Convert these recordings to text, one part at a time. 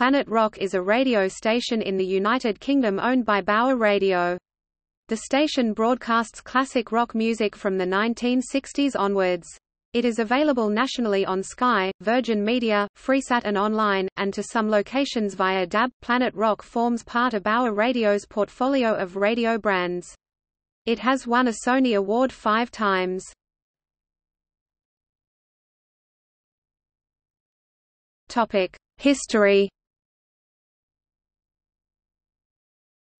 Planet Rock is a radio station in the United Kingdom owned by Bauer Radio. The station broadcasts classic rock music from the 1960s onwards. It is available nationally on Sky, Virgin Media, Freesat and online, and to some locations via DAB. Planet Rock forms part of Bauer Radio's portfolio of radio brands. It has won a Sony Award five times. History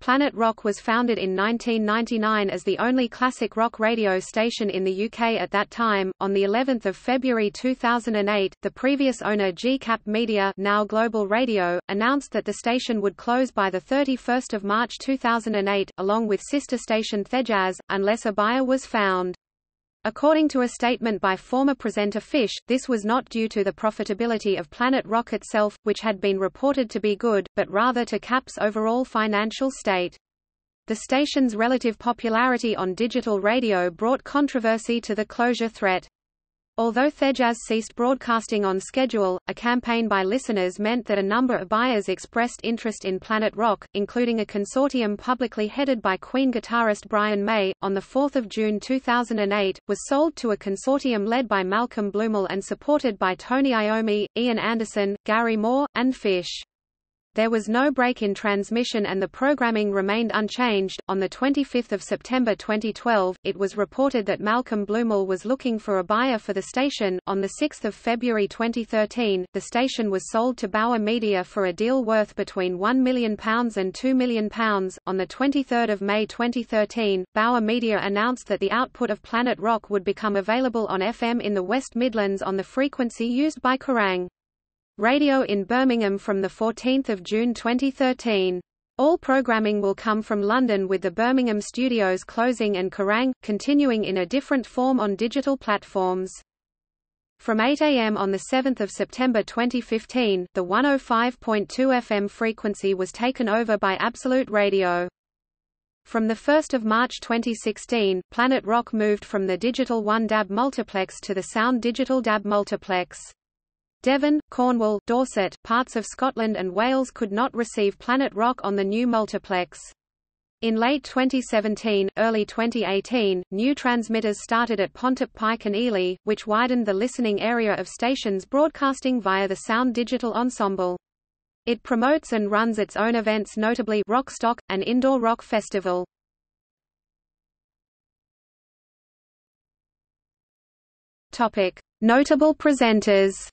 Planet Rock was founded in 1999 as the only classic rock radio station in the UK at that time. On the 11th of February 2008, the previous owner GCAP Media, now Global Radio, announced that the station would close by the 31st of March 2008, along with sister station Thejazz, unless a buyer was found. According to a statement by former presenter Fish, this was not due to the profitability of Planet Rock itself, which had been reported to be good, but rather to CAP's overall financial state. The station's relative popularity on digital radio brought controversy to the closure threat. Although Thejazz ceased broadcasting on schedule, a campaign by listeners meant that a number of buyers expressed interest in Planet Rock, including a consortium publicly headed by Queen guitarist Brian May. On 4 June 2008, was sold to a consortium led by Malcolm Bluemel and supported by Tony Iommi, Ian Anderson, Gary Moore, and Fish. There was no break in transmission and the programming remained unchanged. On the 25th of September 2012, it was reported that Malcolm Bluemel was looking for a buyer for the station. On the 6th of February 2013, the station was sold to Bauer Media for a deal worth between £1 million and £2 million. On the 23rd of May 2013, Bauer Media announced that the output of Planet Rock would become available on FM in the West Midlands on the frequency used by Kerrang! Radio in Birmingham from 14 June 2013. All programming will come from London with the Birmingham studios closing and Kerrang! continuing in a different form on digital platforms. From 8 a.m. on 7 September 2015, the 105.2 FM frequency was taken over by Absolute Radio. From 1 March 2016, Planet Rock moved from the Digital One DAB multiplex to the Sound Digital DAB multiplex. Devon, Cornwall, Dorset, parts of Scotland and Wales could not receive Planet Rock on the new multiplex. In late 2017, early 2018, new transmitters started at Pontop Pike and Ely, which widened the listening area of stations broadcasting via the Sound Digital Ensemble. It promotes and runs its own events notably Rockstock, an indoor rock festival. Notable presenters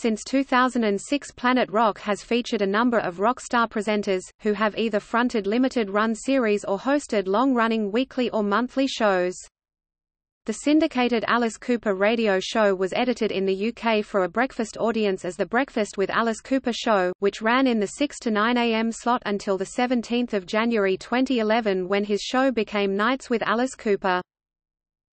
Since 2006 Planet Rock has featured a number of rock star presenters, who have either fronted limited-run series or hosted long-running weekly or monthly shows. The syndicated Alice Cooper radio show was edited in the UK for a breakfast audience as The Breakfast with Alice Cooper Show, which ran in the 6 to 9 a.m. slot until 17 January 2011 when his show became Nights with Alice Cooper.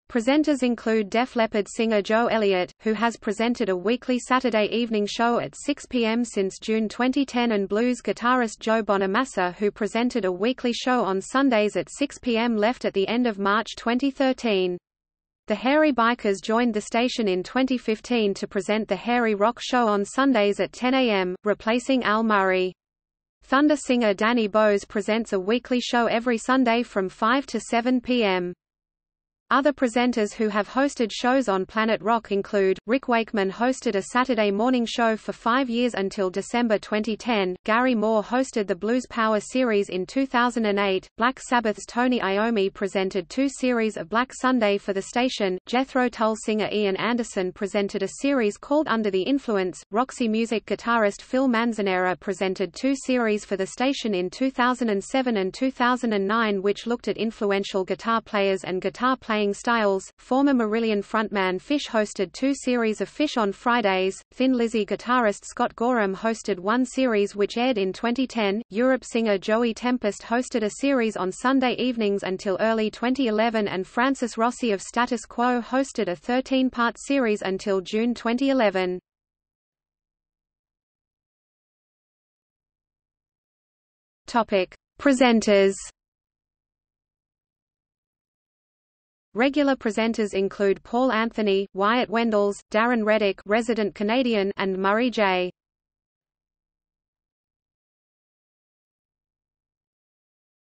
Presenters include Def Leppard singer Joe Elliott, who has presented a weekly Saturday evening show at 6 p.m. since June 2010 and blues guitarist Joe Bonamassa who presented a weekly show on Sundays at 6 p.m. left at the end of March 2013. The Hairy Bikers joined the station in 2015 to present the Hairy Rock Show on Sundays at 10 a.m., replacing Al Murray. Thunder singer Danny Bowes presents a weekly show every Sunday from 5 to 7 p.m. Other presenters who have hosted shows on Planet Rock include, Rick Wakeman hosted a Saturday morning show for five years until December 2010, Gary Moore hosted the Blues Power series in 2008, Black Sabbath's Tony Iommi presented two series of Black Sunday for the station, Jethro Tull singer Ian Anderson presented a series called Under the Influence, Roxy Music guitarist Phil Manzanera presented two series for the station in 2007 and 2009 which looked at influential guitar players and guitar players playing styles. Former Marillion frontman Fish hosted two series of Fish on Fridays. Thin Lizzy guitarist Scott Gorham hosted one series which aired in 2010. Europe singer Joey Tempest hosted a series on Sunday evenings until early 2011 and Francis Rossi of Status Quo hosted a 13-part series until June 2011. Topic: Presenters Regular presenters include Paul Anthony, Wyatt Wendell, Darren Reddick resident Canadian, and Murray J.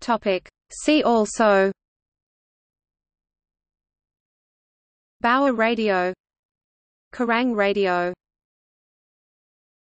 Topic. See also Bauer Radio Kerrang Radio